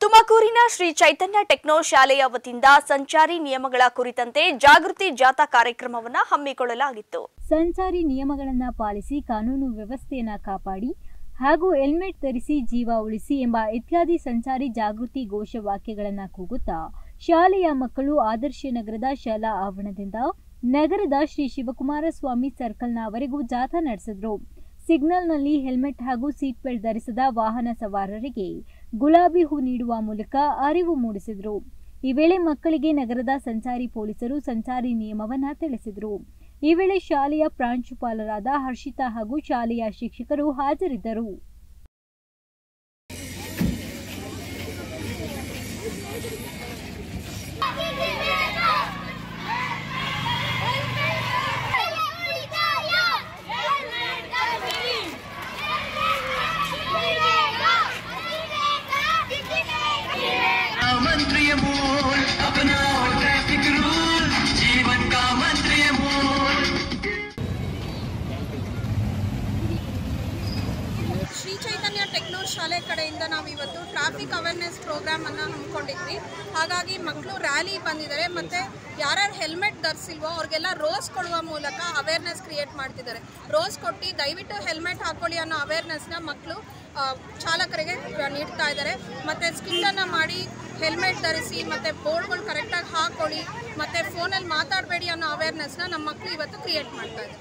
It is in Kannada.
ತುಮಕೂರಿನ ಶ್ರೀ ಚೈತನ್ಯ ಟೆಕ್ನೋ ಶಾಲೆಯ ವತಿಯಿಂದ ಸಂಚಾರಿ ನಿಯಮಗಳ ಕುರಿತಂತೆ ಜಾಗೃತಿ ಜಾಥಾ ಕಾರ್ಯಕ್ರಮವನ್ನು ಹಮ್ಮಿಕೊಳ್ಳಲಾಗಿತ್ತು. ಸಂಚಾರಿ ನಿಯಮಗಳನ್ನು ಪಾಲಿಸಿ ಕಾನೂನು ವ್ಯವಸ್ಥೆಯನ್ನ ಕಾಪಾಡಿ ಹಾಗೂ ಹೆಲ್ಮೆಟ್ ಧರಿಸಿ ಜೀವ ಉಳಿಸಿ ಎಂಬ ಇತ್ಯಾದಿ ಸಂಚಾರಿ ಜಾಗೃತಿ ಘೋಷ ವಾಕ್ಯಗಳನ್ನು ಕೂಗುತ್ತಾ ಶಾಲೆಯ ಮಕ್ಕಳು ಆದರ್ಶ ನಗರದ ಶಾಲಾ ಆವರಣದಿಂದ ನಗರದ ಶ್ರೀ ಶಿವಕುಮಾರ ಸ್ವಾಮಿ ಸರ್ಕಲ್ನವರೆಗೂ ಜಾಥಾ ನಡೆಸಿದ್ರು. ಸಿಗ್ನಲ್ನಲ್ಲಿ ಹೆಲ್ಮೆಟ್ ಹಾಗೂ ಸೀಟ್ ಬೆಲ್ಟ್ ಧರಿಸದ ವಾಹನ ಸವಾರರಿಗೆ ಗುಲಾಬಿ ಹೂ ನೀಡುವ ಮೂಲಕ ಅರಿವು ಮೂಡಿಸಿದರು. ಈ ವೇಳೆ ಮಕ್ಕಳಿಗೆ ನಗರದ ಸಂಚಾರಿ ಪೊಲೀಸರು ಸಂಚಾರಿ ನಿಯಮವನ್ನು ತಿಳಿಸಿದರು. ಈ ವೇಳೆ ಶಾಲೆಯ ಪ್ರಾಂಶುಪಾಲರಾದ ಹರ್ಷಿತಾ ಹಾಗೂ ಶಾಲೆಯ ಶಿಕ್ಷಕರು ಹಾಜರಿದ್ದರು. मंत्री मूल अपनाओ ट्रैफिक रूल जीवन का मंत्री मूल ಶ್ರೀ ಚೈತನ್ಯ ಟೆಕ್ನೋ ಶಾಲೆ ಕಡೆಯಿಂದ ನಾವು ಇವತ್ತು ಟ್ರಾಫಿಕ್ ಅವೇರ್ನೆಸ್ ಪ್ರೋಗ್ರಾಮ್ ಅನ್ನ ಹಮ್ಮಿಕೊಂಡಿದ್ವಿ ಹಾಗಾಗಿ ಮಕ್ಕಳು ರ್ಯಾಲಿ ಬಂದಿದ್ದಾರೆ ಮತ್ತೆ ಯಾರ್ಯಾರು ಹೆಲ್ಮೆಟ್ ಧರಿಸಿಲ್ವೋ ಅವ್ರಿಗೆಲ್ಲ ರೋಸ್ ಕೊಡುವ ಮೂಲಕ ಅವೇರ್ನೆಸ್ ಕ್ರಿಯೇಟ್ ಮಾಡ್ತಿದ್ದಾರೆ ರೋಸ್ ಕೊಟ್ಟು ದಯವಿಟ್ಟು ಹೆಲ್ಮೆಟ್ ಹಾಕೊಳ್ಳಿ ಅನ್ನೋ ಅವೇರ್ನೆಸ್ನ ಮಕ್ಕಳು ಚಾಲಕರಿಗೆ ನೀಡ್ತಾ ಇದ್ದಾರೆ. ಮತ್ತು ಸ್ಕಿಟ್ಟನ್ನು ಮಾಡಿ ಹೆಲ್ಮೆಟ್ ಧರಿಸಿ, ಮತ್ತು ಬೋರ್ಡ್ಗಳು ಕರೆಕ್ಟಾಗಿ ಹಾಕ್ಕೊಳ್ಳಿ ಮತ್ತು ಫೋನಲ್ಲಿ ಮಾತಾಡಬೇಡಿ ಅನ್ನೋ ಅವೇರ್ನೆಸ್ನ ನಮ್ಮ ಮಕ್ಕಳು ಇವತ್ತು ಕ್ರಿಯೇಟ್ ಮಾಡ್ತಾ ಇದ್ದಾರೆ.